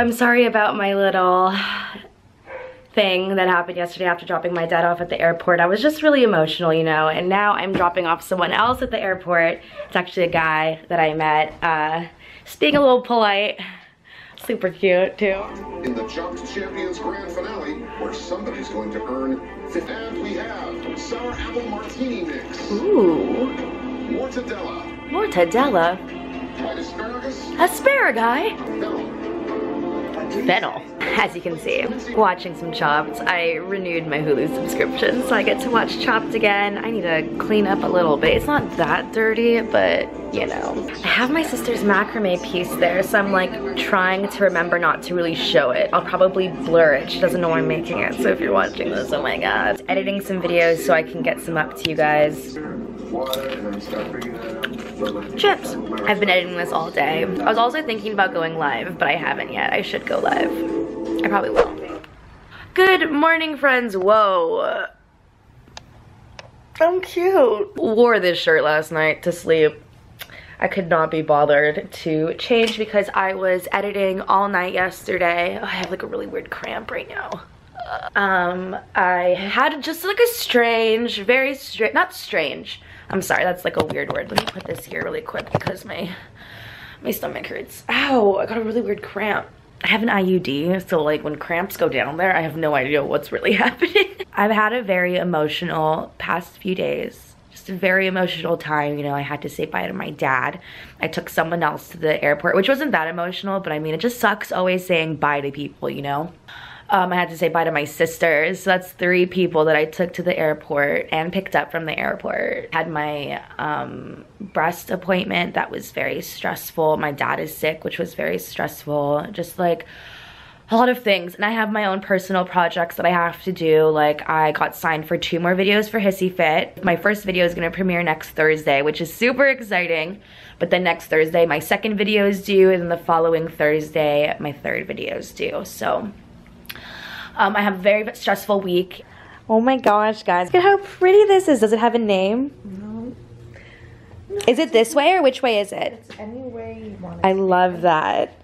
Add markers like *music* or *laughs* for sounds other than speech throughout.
I'm sorry about my little thing that happened yesterday after dropping my dad off at the airport. I was just really emotional, you know, and now I'm dropping off someone else at the airport. It's actually a guy that I met. Uh, just being a little polite. Super cute, too. In the Chopped Champions Grand Finale, where somebody's going to earn 50. And we have Sour Apple Martini Mix, Ooh, Mortadella, mortadella. fried asparagus, Asparagus. fennel, fennel. As you can see, watching some Chopped. I renewed my Hulu subscription, so I get to watch Chopped again. I need to clean up a little bit. It's not that dirty, but you know. I have my sister's macrame piece there, so I'm like trying to remember not to really show it. I'll probably blur it. She doesn't know I'm making it, so if you're watching this, oh my god. Editing some videos so I can get some up to you guys. Chips. I've been editing this all day. I was also thinking about going live, but I haven't yet. I should go live. I probably will. Good morning, friends. Whoa. I'm cute. Wore this shirt last night to sleep. I could not be bothered to change because I was editing all night yesterday. Oh, I have like a really weird cramp right now. Um, I had just like a strange, very strange, not strange. I'm sorry, that's like a weird word. Let me put this here really quick because my, my stomach hurts. Ow, I got a really weird cramp. I have an IUD, so like when cramps go down there, I have no idea what's really *laughs* happening. I've had a very emotional past few days. Just a very emotional time, you know, I had to say bye to my dad. I took someone else to the airport, which wasn't that emotional, but I mean, it just sucks always saying bye to people, you know? Um, I had to say bye to my sisters. So that's three people that I took to the airport and picked up from the airport. Had my um, breast appointment. That was very stressful. My dad is sick, which was very stressful. Just like a lot of things. And I have my own personal projects that I have to do. Like I got signed for two more videos for Hissy Fit. My first video is gonna premiere next Thursday, which is super exciting. But then next Thursday, my second video is due, and then the following Thursday, my third video is due. So um, I have a very stressful week. Oh my gosh, guys. Look at how pretty this is. Does it have a name? No. Is it this way or which way is it? Any way you want I love that.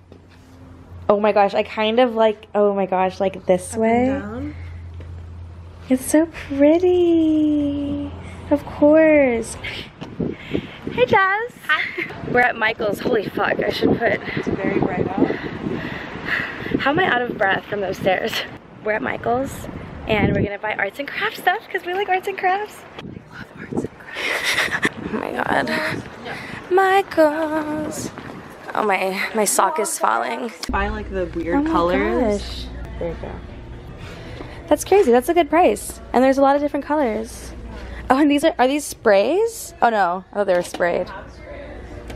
Oh my gosh, I kind of like, oh my gosh, like this way. down. It's so pretty. Of course. Hey, Jazz. Hi. We're at Michael's. Holy fuck, I should put. It's very bright out. How am I out of breath from those stairs? We're at Michael's and we're gonna buy arts and crafts stuff because we like arts and crafts. I love arts *laughs* and crafts. oh my god. Michael's. Oh my, my sock is falling. Buy like the weird Oh colors. gosh. There you go. That's crazy. That's a good price. And there's a lot of different colors. Oh, and these are are these sprays? Oh no, oh they were sprayed.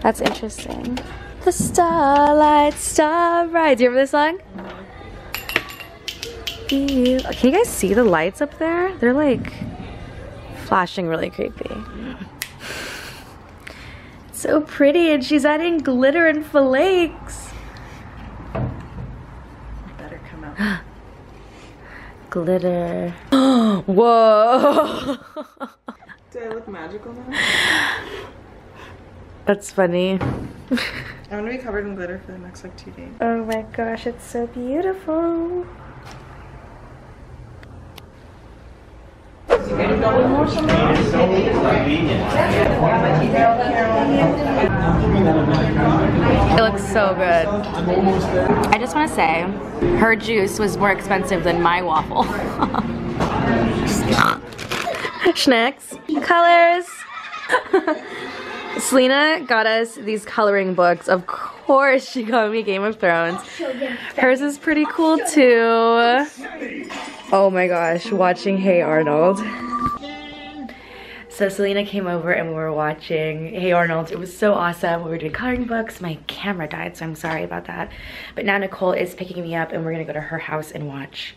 That's interesting. The starlight, star ride. Do you remember this song? Feel- Can you guys see the lights up there? They're like flashing really creepy. So pretty, and she's adding glitter and flakes. Better come out. *gasps* Glitter. *gasps* Whoa. *laughs* Do I look magical now? *gasps* That's funny. *laughs* I'm gonna be covered in glitter for the next like two days. Oh my gosh, it's so beautiful. It looks so good. I just want to say, her juice was more expensive than my waffle. *laughs* Schnacks. Colors. *laughs* Selena got us these coloring books. Of course, she got me Game of Thrones. Hers is pretty cool too. Oh my gosh, watching Hey Arnold. So Selena came over and we were watching Hey Arnold. It was so awesome. We were doing coloring books. My camera died, so I'm sorry about that. But now Nicole is picking me up and we're gonna go to her house and watch.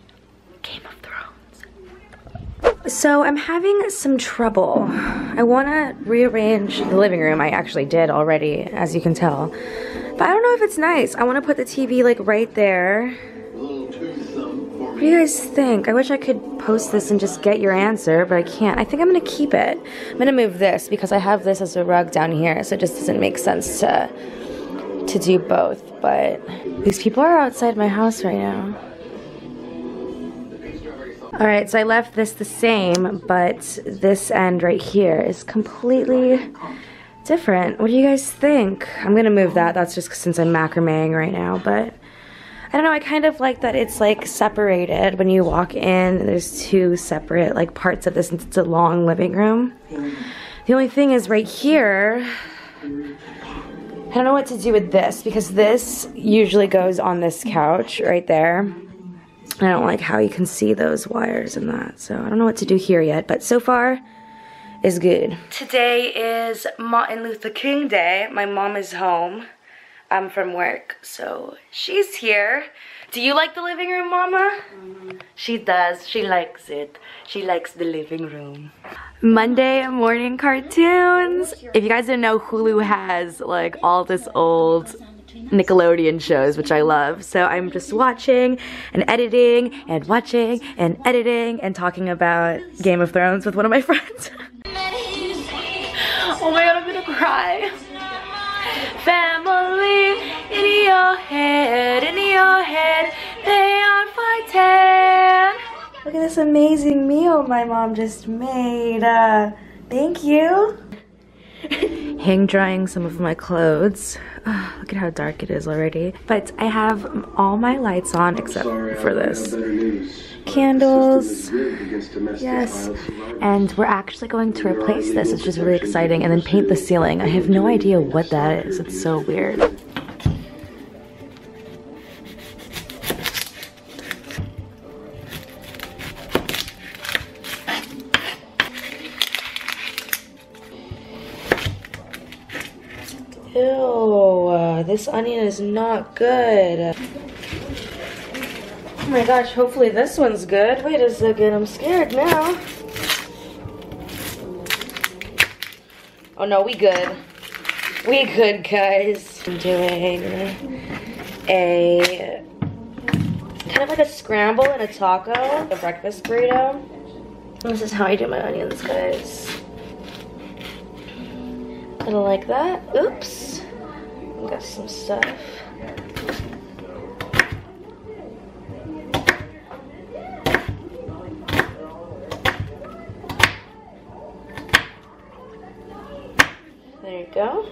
So I'm having some trouble. I wanna rearrange the living room. I actually did already, as you can tell. But I don't know if it's nice. I wanna put the TV like right there. What do you guys think? I wish I could post this and just get your answer, but I can't. I think I'm gonna keep it. I'm gonna move this because I have this as a rug down here, so it just doesn't make sense to to do both, but these people are outside my house right now. All right, so I left this the same, but this end right here is completely different. What do you guys think? I'm gonna move that. That's just since I'm macrameing right now, but I don't know, I kind of like that it's like separated when you walk in. There's two separate like parts of this and it's a long living room. The only thing is right here, I don't know what to do with this because this usually goes on this couch right there. I don't like how you can see those wires and that. So I don't know what to do here yet, but so far is good. Today is Martin Luther King Day. My mom is home I'm from work, so she's here. Do you like the living room, Mama? Mm-hmm. She does. She likes it. She likes the living room. Monday morning cartoons. If you guys didn't know, Hulu has like all this old Nickelodeon shows, which I love. So I'm just watching and editing and watching and editing and talking about Game of Thrones with one of my *laughs* friends. oh my god, I'm gonna cry. Family in your head, in your head, they are fighting. Look at this amazing meal my mom just made. Uh, thank you. *laughs* Hang drying some of my clothes. Oh, *sighs* look at how dark it is already. But I have all my lights on except for this. Candles. Yes. And we're actually going to replace this, which is really exciting, and then paint the ceiling. I have no idea what that is. It's so weird. Onion is not good. Oh my gosh, hopefully this one's good. Wait a second, I'm scared now. Oh no, we good. We good, guys. I'm doing a kind of like a scramble and a taco, a breakfast burrito. This is how I do my onions, guys. Kind of like that. Oops. Got some stuff. There you go.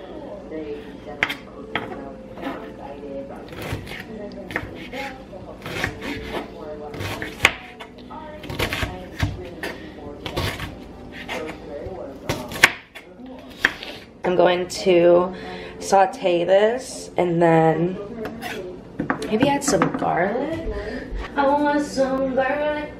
I'm going to saute this and then maybe add some garlic. I want some garlic.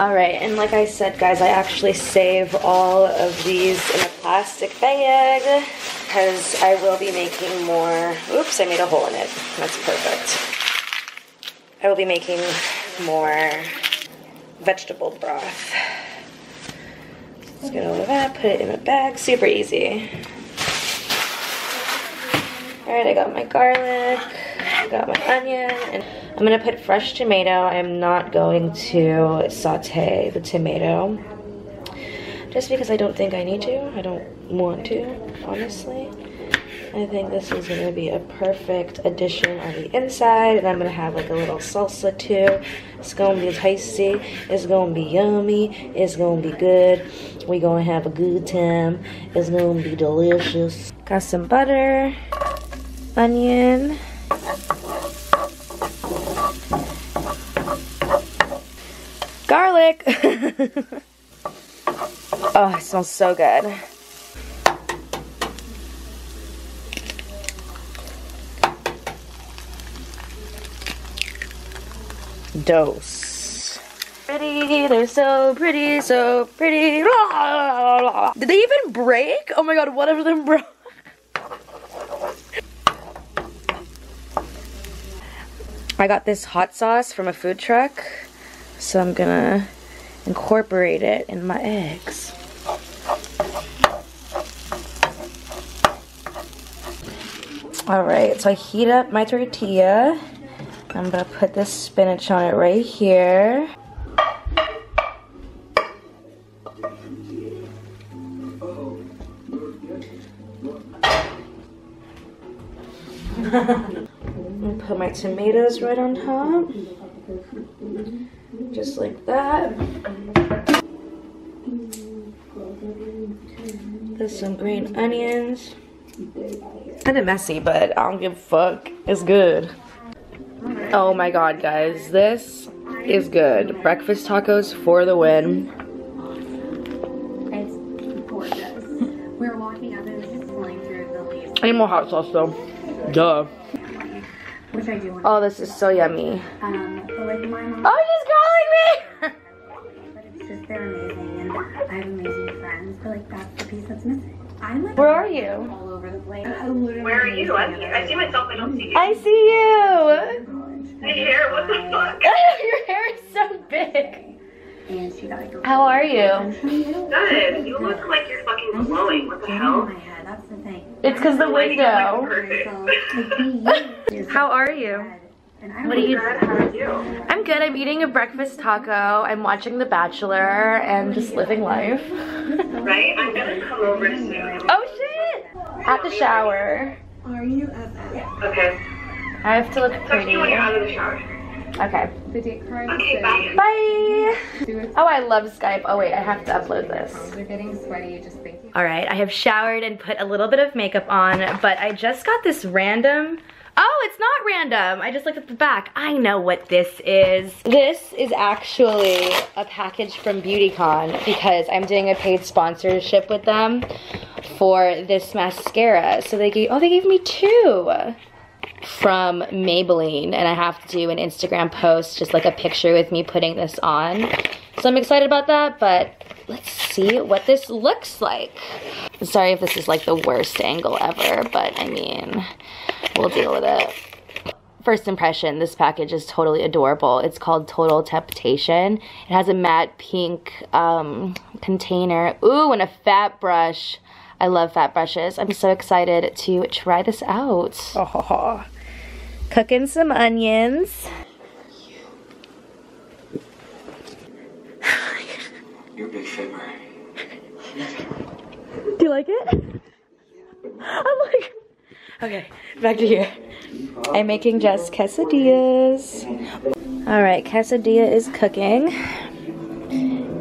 All right, and like I said, guys, I actually save all of these in a plastic bag because I will be making more. Oops, I made a hole in it. That's perfect. I will be making more vegetable broth. Let's get all of that, put it in a bag, super easy. All right, I got my garlic, I got my onion, and I'm gonna put fresh tomato. I'm not going to saute the tomato just because I don't think I need to. I don't want to, honestly. I think this is gonna be a perfect addition on the inside, and I'm gonna have like a little salsa too. It's gonna be tasty, it's gonna be yummy, it's gonna be good. we gonna have a good time, it's gonna be delicious. Got some butter onion. Garlic. *laughs* oh, it smells so good. Dose. Pretty, they're so pretty, so pretty. *laughs* Did they even break? Oh my god, one of them *laughs* broke. I got this hot sauce from a food truck. So I'm gonna incorporate it in my eggs. All right, so I heat up my tortilla. I'm gonna put this spinach on it right here. *laughs* Put my tomatoes right on top. Just like that. There's some green onions. Kind of messy, but I don't give a fuck. It's good. Oh my god, guys. This is good. Breakfast tacos for the win. It's gorgeous. We were walking up and just flowing through the leaves, I need more hot sauce though. Duh. which I do want. Oh, this is so yummy. Um, but my mom, Oh, she's calling me! but it's just they're amazing, and I have amazing friends. But like that's the piece that's missing. I'm like Where are you? all over the place. I Where are you? I, I see myself, I don't see you. I see you! My hair, what the fuck? *laughs* Your hair is so big. And she got like How are you? Good. You look like you're fucking glowing. What the hell? my head. That's the thing. It's because the Lighting is, like, window. perfect. *laughs* *laughs* So, like, being used How are you? And I What are you Good, how are you? I'm good. I'm eating a breakfast taco. I'm watching The Bachelor and just living life. *laughs* Right? I'm gonna come over soon. oh shit! At the shower. Are you at that? Okay. I have to look Talk pretty. you when you're out of the shower. Okay. The date cards Okay, bye. Bye. Oh, I love Skype. Oh wait, I have to upload this. They're getting sweaty. Just think. All right, I have showered and put a little bit of makeup on, but I just got this random. Oh, it's not random. I just looked at the back. I know what this is. This is actually a package from BeautyCon because I'm doing a paid sponsorship with them for this mascara. So they gave, oh, they gave me two from Maybelline and I have to do an Instagram post, just like a picture with me putting this on. So I'm excited about that, but let's see what this looks like. Sorry if this is like the worst angle ever, but I mean, we'll deal with it. First impression, this package is totally adorable. It's called Total Temptation. It has a matte pink um, container. Ooh, and a fat brush. I love fat brushes. I'm so excited to try this out. Oh, cooking some onions. You're a big fibber. Do you like it? I'm like, okay, back to here. I'm making just quesadillas. All right, quesadilla is cooking.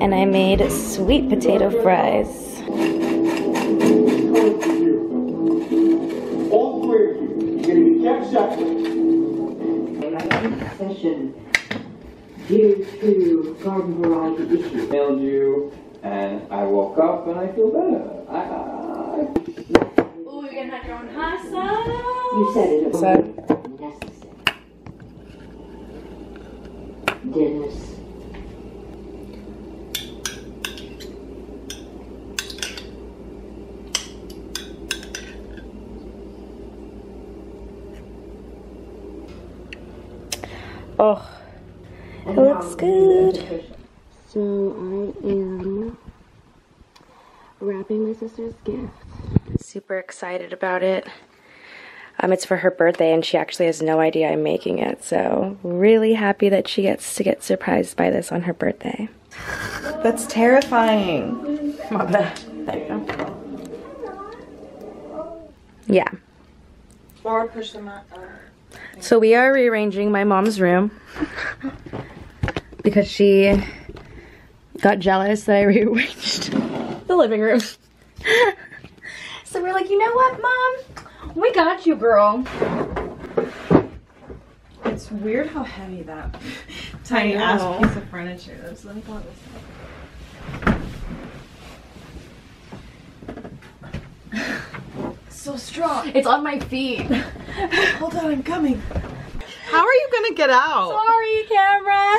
And I made sweet potato fries. Gonna be kept separate. session due to garden variety issues. Mailed you, and I woke up and I feel better. I, I, Ooh, you're gonna have your own hot sauce. You said it was Said- Oh, it looks good. So I am wrapping my sister's gift. Super excited about it. Um, it's for her birthday and she actually has no idea I'm making it. So really happy that she gets to get surprised by this on her birthday. That's terrifying. My bad. There you go. Yeah. Or push them out. So we are rearranging my mom's room because she got jealous that I *laughs* rearranged the living room. so we're like, you know what, mom? We got you, girl. It's weird how heavy that *laughs* tiny ass piece of furniture is. Let me go this *laughs* So strong. It's on my feet. *laughs* Hold on, I'm coming. How are you gonna get out? Sorry, camera.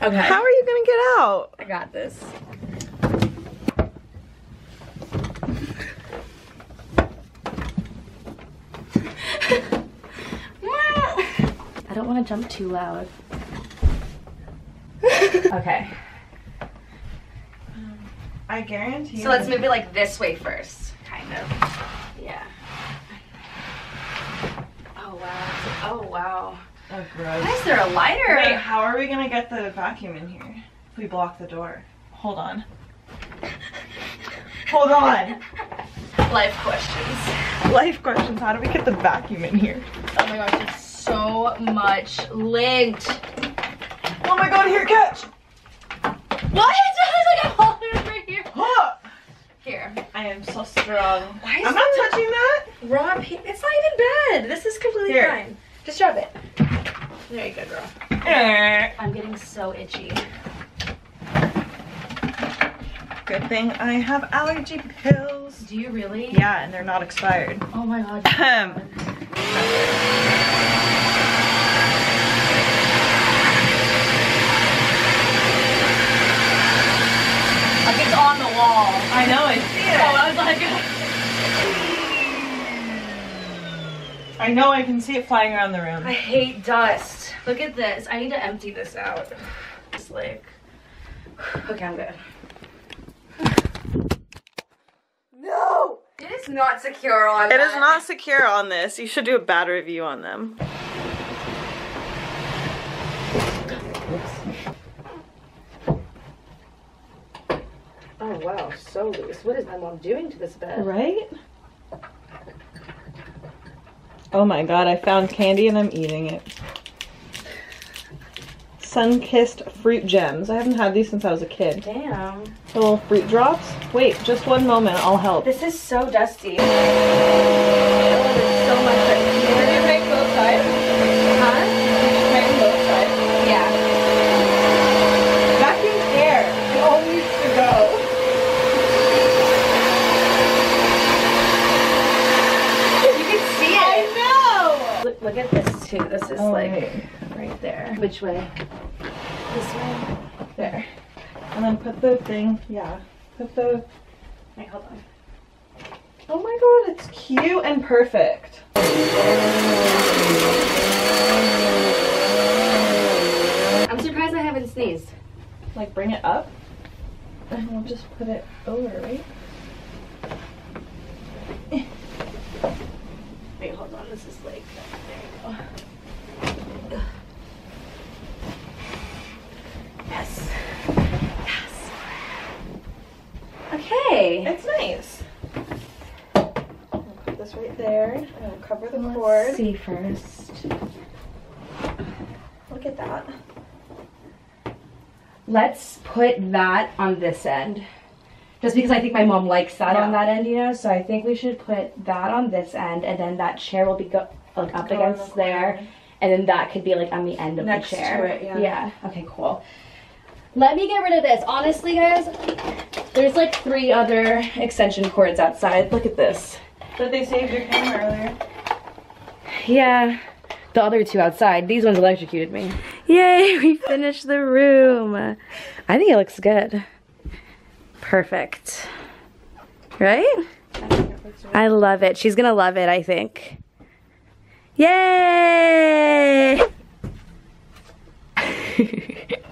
Okay. How are you gonna get out? I got this. I don't want to jump too loud. *laughs* okay. Um, I guarantee. So let's move it like this way first, kind. Yeah. Oh wow. Oh wow. Oh, gross. Why is there a lighter? Wait, how are we gonna get the vacuum in here if we block the door? Hold on. *laughs* Hold on. Life questions. Life questions. How do we get the vacuum in here? Oh my gosh, it's so much linked. Oh my god, here, catch! What? It's like I'm holding it right here. Huh. Here. I am so strong. Why is I'm not touching that. raw It's not even bad. This is completely Here. fine. Just drop it. There you go, girl. Eh. I'm getting so itchy. Good thing I have allergy pills. Do you really? Yeah, and they're not expired. Oh my god. Like it's on the wall. I know, I see it. Oh, I was like, I know I can see it flying around the room. I hate dust. Look at this. I need to empty this out. It's like, okay, I'm good. No! It is not secure on It is not secure on this. You should do a bad review on them. Oh wow, so loose. What is my mom doing to this bed? Right? Oh my god, I found candy and I'm eating it. Sun-kissed fruit gems. I haven't had these since I was a kid. Damn. Little fruit drops. Wait, just one moment, I'll help. This is so dusty. Oh, there's so much right Did here. you make both sides? Huh? Did you make both sides? Yeah. Vacuum air. It all needs to go. You can see it. know! Look, look at this too. This is Oh, like wait. right there. Which way? This way. There. And then put the thing, yeah. Put the, Wait, hold on. oh my god, it's cute and perfect. I'm surprised I haven't sneezed. Like bring it up. And we'll just put it over, right? *laughs* Wait, hold on. This is like there you go. Yes. Yes. Okay. It's nice. Put this right there and we'll cover the cord. Let's see first. Look at that. Let's put that on this end. Just because I think my mom likes that on that end, you know. So I think we should put that on this end, and then that chair will be go- like up Go in the against there, and then that could be like on the end of Next the to chair. it, yeah. Yeah. Okay. Cool. Let me get rid of this. Honestly, guys, there's like three other extension cords outside. Look at this. But they saved your camera earlier. Yeah. The other two outside. These ones electrocuted me. Yay, *laughs* we finished the room. I think it looks good. Perfect. Right? I love it. She's gonna love it, I think. Yay! *laughs*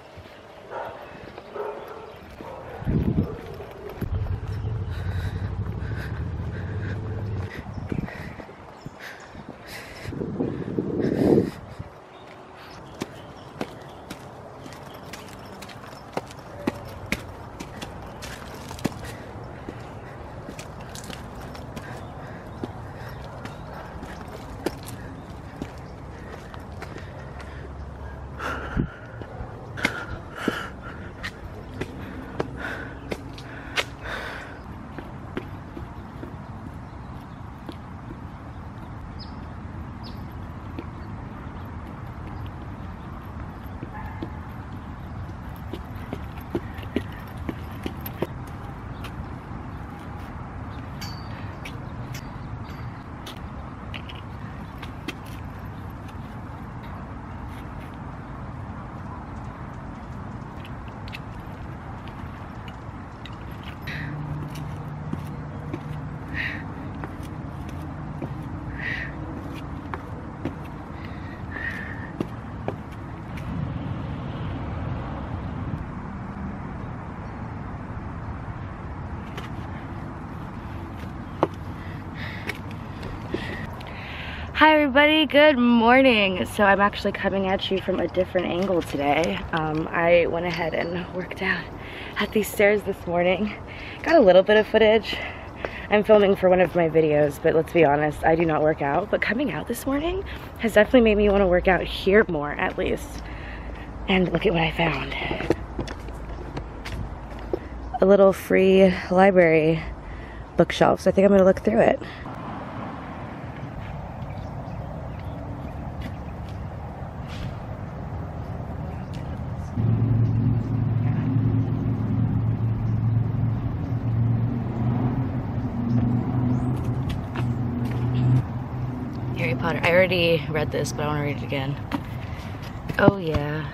Hi everybody, good morning. So I'm actually coming at you from a different angle today. Um, I went ahead and worked out at these stairs this morning. Got a little bit of footage. I'm filming for one of my videos, but let's be honest, I do not work out. But coming out this morning has definitely made me want to work out here more, at least. And look at what I found. A little free library bookshelf, so I think I'm gonna look through it. I already read this, but I want to read it again. Oh yeah.